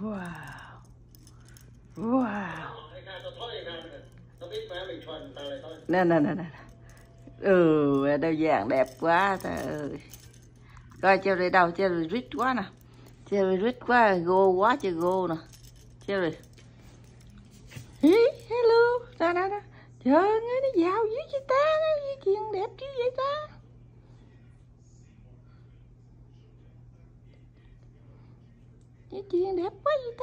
wow. Wow. Nè nè nè nè ừ đơn giản đẹp quá trời ơi. Coi cherry đâu? Cherry rít quá nè. Cherry rít quá gô quá trời gô nè. Cherry. Hi, hello. Ra ra ra. Trời ơi nó giàu dữ chị ta nó di chuyện đẹp chứ vậy ta. Cái chuyện đẹp quá vậy.